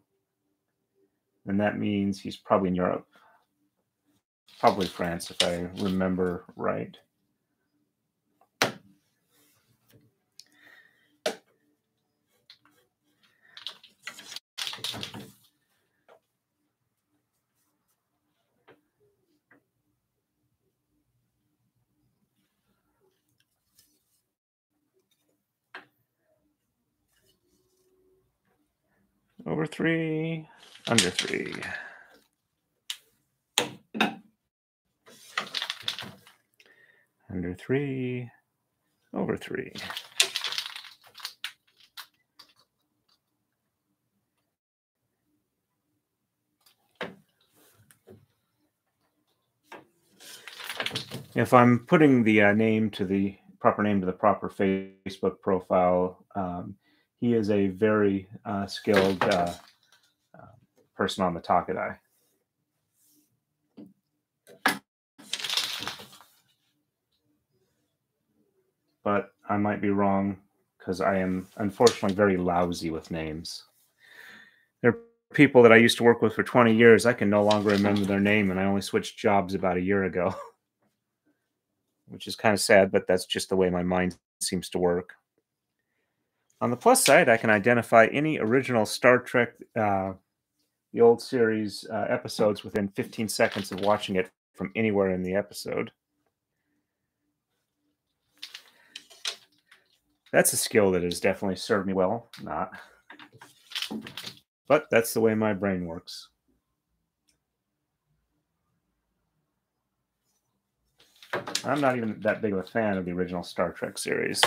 then that means he's probably in Europe. Probably France, if I remember right. Over three, under three. Under three, over three. If I'm putting the uh, name to the proper name to the proper Facebook profile, um, he is a very uh, skilled uh, uh, person on the takadai. But I might be wrong because I am unfortunately very lousy with names. There are people that I used to work with for 20 years. I can no longer remember their name, and I only switched jobs about a year ago, which is kind of sad, but that's just the way my mind seems to work. On the plus side, I can identify any original Star Trek, uh, the old series uh, episodes within 15 seconds of watching it from anywhere in the episode. That's a skill that has definitely served me well. Not. But that's the way my brain works. I'm not even that big of a fan of the original Star Trek series.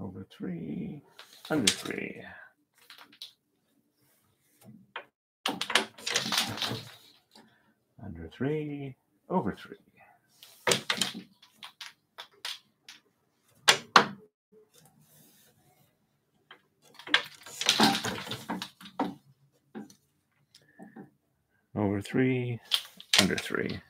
over three, under three. Under three, over three. Over three, under three.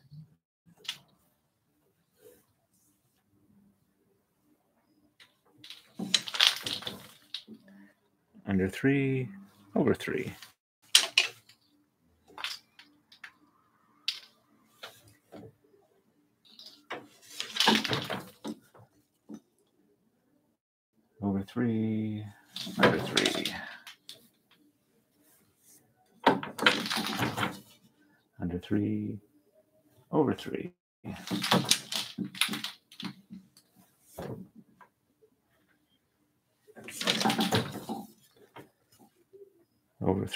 under 3 over 3.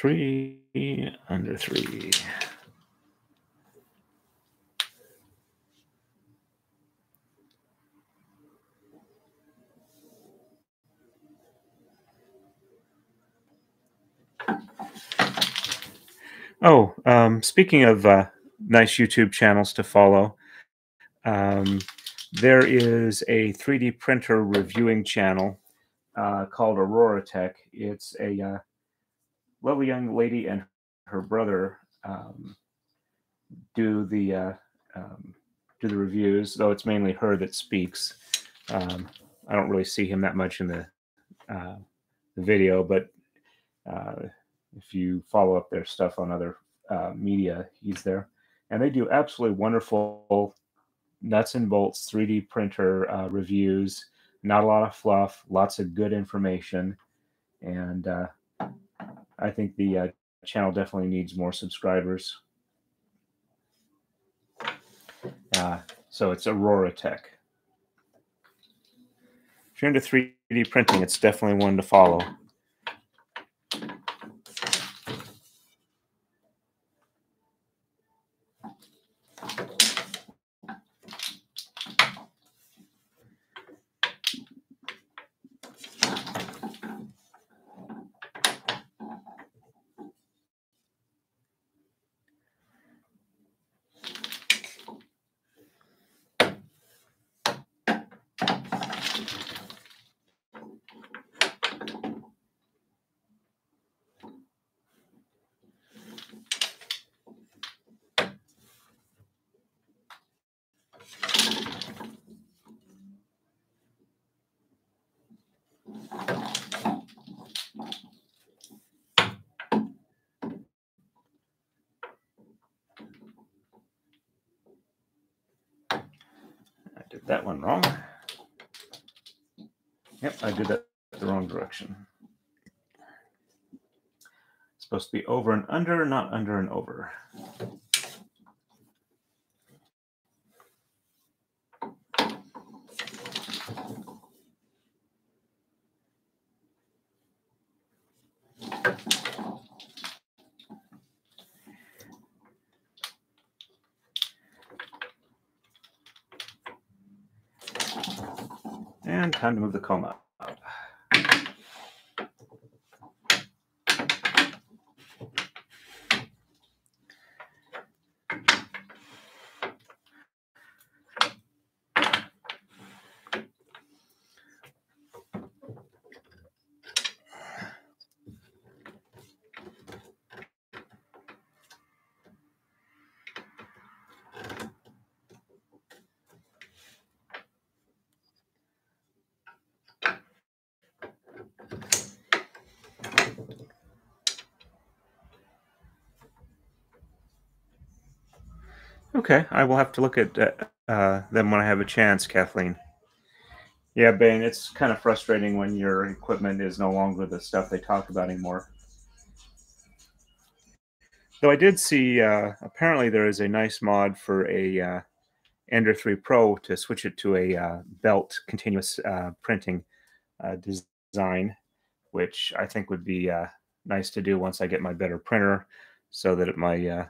Three, under three. Oh, um, speaking of uh, nice YouTube channels to follow, um, there is a 3D printer reviewing channel uh, called Aurora Tech. It's a uh, lovely young lady and her brother um, do the uh, um, do the reviews, though it's mainly her that speaks. Um, I don't really see him that much in the, uh, the video, but uh, if you follow up their stuff on other uh, media, he's there, and they do absolutely wonderful nuts and bolts 3D printer uh, reviews. Not a lot of fluff, lots of good information, and uh, I think the uh, channel definitely needs more subscribers. Uh, so it's Aurora Tech. If you're into 3D printing, it's definitely one to follow. Over and under, not under and over. And time to move the comb up. Okay, I will have to look at uh, uh, them when I have a chance, Kathleen. Yeah, Bane, it's kind of frustrating when your equipment is no longer the stuff they talk about anymore. Though I did see, uh, apparently there is a nice mod for a uh, Ender 3 Pro to switch it to a uh, belt continuous uh, printing uh, design, which I think would be nice to do once I get my better printer so that my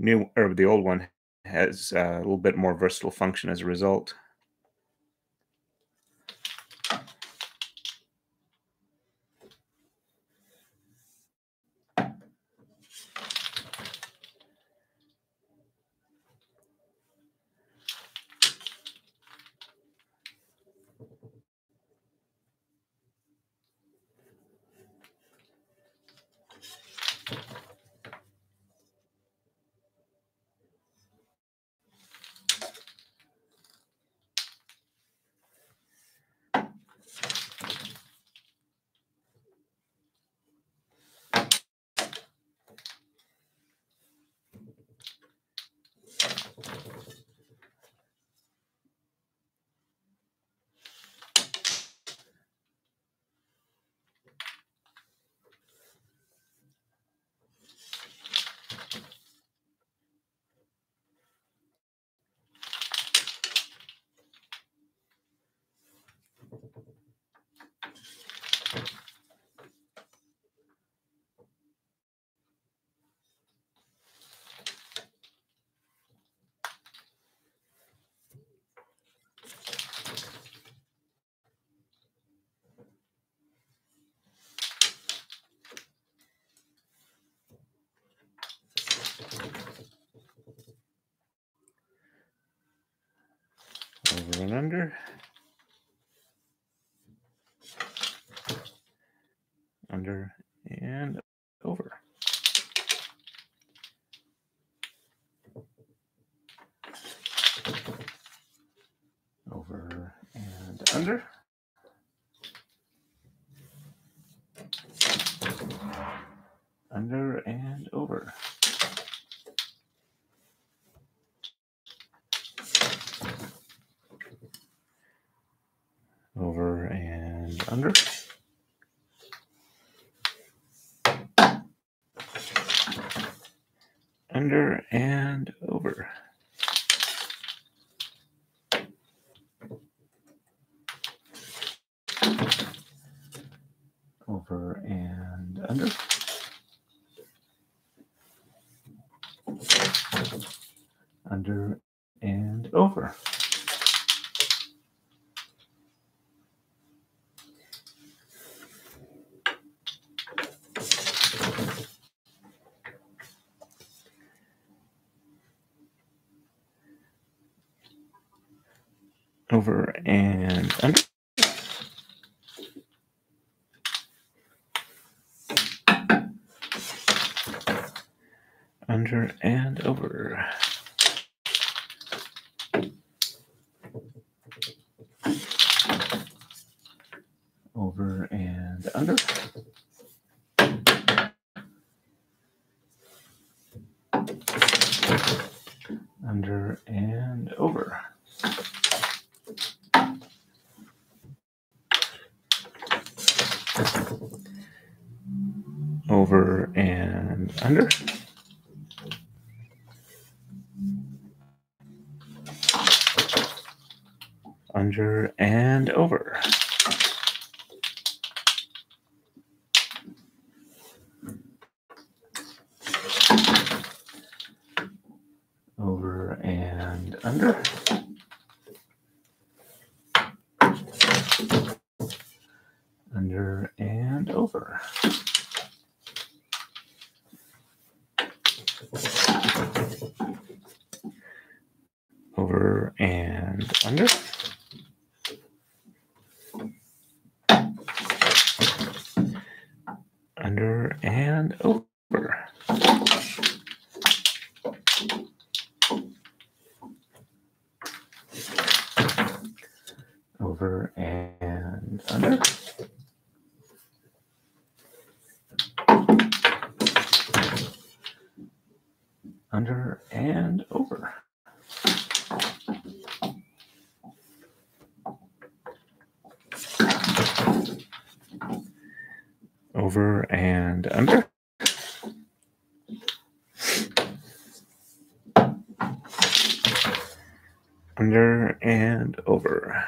new or the old one has uh, a little bit more versatile function as a result. Under. And over. Over and. Under Over and under. Under and over.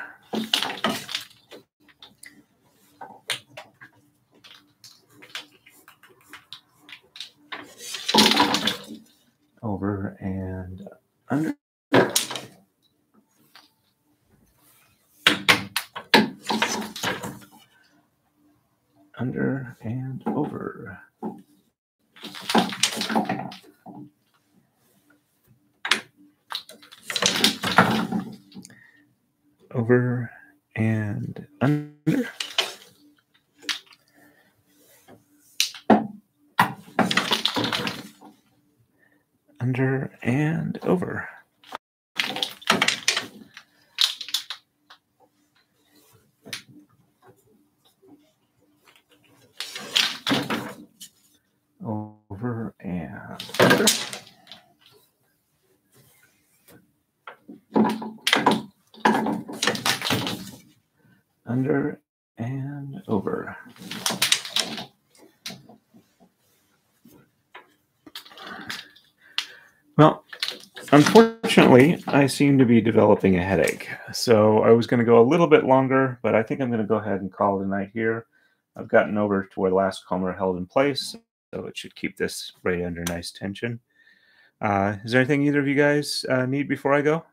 Over and under. Under and over. Over and under. Under and over. Over and under. Under and over. Well, unfortunately, I seem to be developing a headache. So I was going to go a little bit longer, but I think I'm going to go ahead and call it a night here. I've gotten over to where the last are held in place, so it should keep this right under nice tension. Uh, is there anything either of you guys uh, need before I go?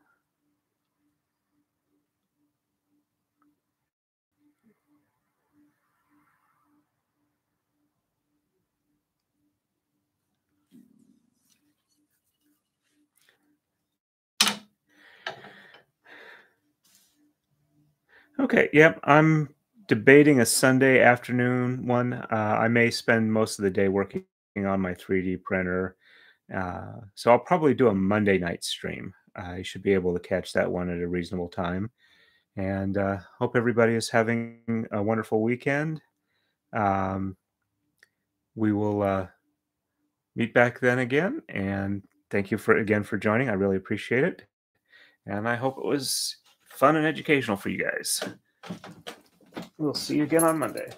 Okay, yep. I'm debating a Sunday afternoon one. Uh, I may spend most of the day working on my 3D printer. Uh, so I'll probably do a Monday night stream. I should be able to catch that one at a reasonable time. And uh, hope everybody is having a wonderful weekend. Um, we will uh, meet back then again. And thank you for again for joining. I really appreciate it. And I hope it was fun and educational for you guys. We'll see you again on Monday.